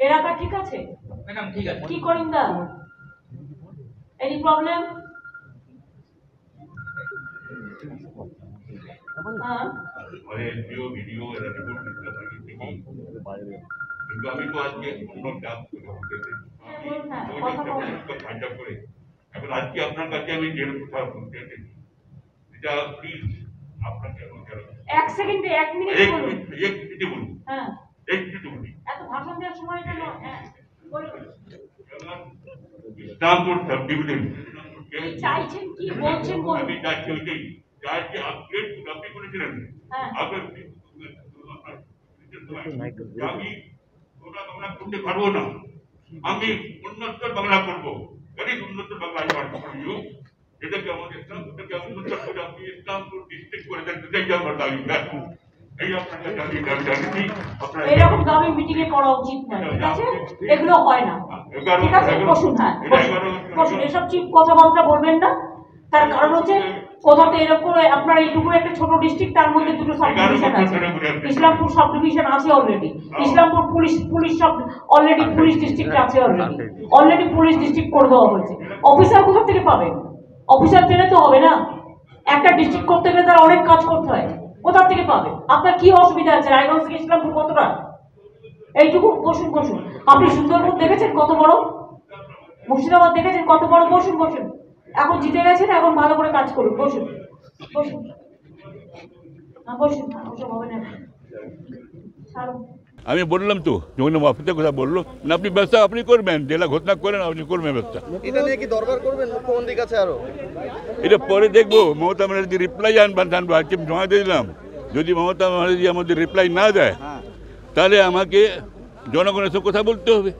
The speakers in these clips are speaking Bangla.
এলাকা ঠিক আছে? ম্যাডাম ঠিক আছে। কি করিন দা? এনি প্রবলেম হ্যাঁ। ভিডিও এরা রিপোর্ট দিতে পারি কিন্তু আমি তো আজকে অন্য হ্যাঁ, ঠান্ডা করে এখন আপনার কাছে আমি এটা প্লিজ আপনাকে এক সেকেন্ডে এক মিনিট এক মিনিট এক মিনিটে বলুন হ্যাঁ এক মিনিটে বলুন এত ভাষণ দেওয়ার সময় কেন হ্যাঁ বলুন ইসলামপুর সাব ডিভিশন কি চাইছেন কি বলছেন বলুন আমি চাচ্ছি ওইটাই চাচ্ছি আপডেট আপনি করেছিলেন হ্যাঁ। আপনার আমি ওটা বাংলা করতে পারব না আমি উন্নতর বাংলা করব গরিব উন্নত বাংলা আমি পারব করিও এটাকে আমাদের ইসলামপুরটাকে আমি উন্নত করে আপনি ইসলামপুর ডিস্ট্রিক্ট করে দেন এটাই আমার দাবি এরকম দামি মিটিং এ করা উচিত নয় ঠিক আছে? এগুলো হয় না। ঠিক আছে? বসুন হ্যাঁ বসুন। এসব চিপ কথাবার্তা বলবেন না। তার কারণ হচ্ছে, কোথাতে এরকম আপনার এইটুকু একটা ছোট ডিস্ট্রিক্ট তার মধ্যে দুটো সাব ডিভিশন আছে। ইসলামপুর সাব ডিভিশন আছে অলরেডি। ইসলামপুর পুলিশ পুলিশ সব অলরেডি পুলিশ ডিস্ট্রিক্ট আছে অলরেডি অলরেডি পুলিশ ডিস্ট্রিক্ট করে দেওয়া হয়েছে। অফিসার কোথা থেকে পাবেন? অফিসার পেলে তো হবে না। একটা ডিস্ট্রিক্ট করতে গেলে তার অনেক কাজ করতে হয়। কোথা থেকে পাবে? আপনার কি অসুবিধা আছে? রায়গঞ্জ থেকে ইসলামপুর কতটা? এইটুকু, বসুন বসুন। আপনি সুন্দরবন দেখেছেন কত বড়? মুর্শিদাবাদ দেখেছেন কত বড়? বসুন বসুন। এখন জিতে গেছেন, এখন ভালো করে কাজ করুন। বসুন বসুন। বসুন ওসব হবে না। ছাড়ুন। আমি বললাম তো যখন অফিসের কথা বলল না আপনি ব্যবস্থা আপনি করবেন জেলা ঘোষণা করেন আপনি করবেন ব্যবস্থা এটা নিয়ে কি দরবার করবেন? মুখ্যমন্ত্রীর কাছে আরও? এটা পরে দেখব মমতা ব্যানার্জি রিপ্লাই আনবেন জানব আজকে জমা দিয়ে দিলাম। যদি মমতা ব্যানার্জি আমাদের রিপ্লাই না দেয় তাহলে আমাকে জনগণের সব কথা বলতে হবে।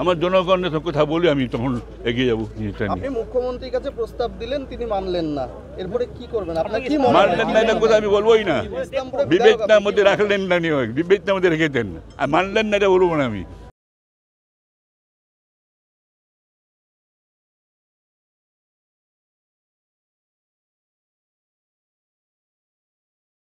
আমার জনগণের কথা বলি আমি তখন এগিয়ে যাব জিনিসটা আপনি মুখ্যমন্ত্রীর কাছে প্রস্তাব দিলেন তিনি মানলেন না। এরপরে কি করবেন? আপনার কি মানলেন না? এটা কথা আমি বলবোই না। বিবেচনার মধ্যে রাখলেন না নিয়োগ বিবেচনার মধ্যে রেখেছেন আর মানলেন না এটা বলব না আমি।